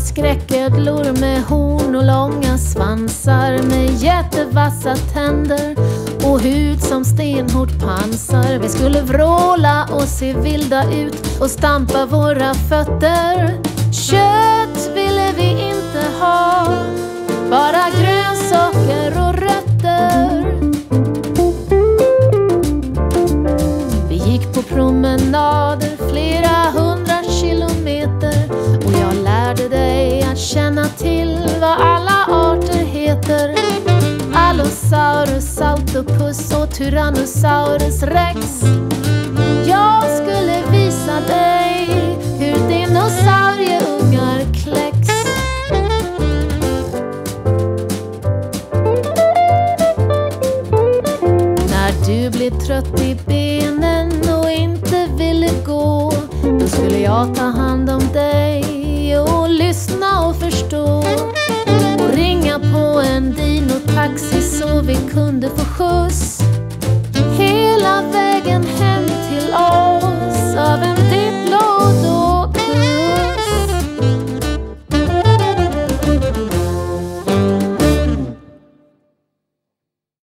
skräcködlor med horn och långa svansar med jättevassa tänder och hud som stenhårt pansar. Vi skulle vråla och se vilda ut och stampa våra fötter. Kött ville vi inte ha, bara grönsaker och rötter. Vi gick på promenader flera hundra kilometer känna till vad alla arter heter. Allosaurus, Saltopus och Tyrannosaurus rex. Jag skulle visa dig hur dinosaurieungar kläcks. När du blev trött i benen och inte ville gå Då skulle jag ta hand om dig taxi så vi kunde få skjuts.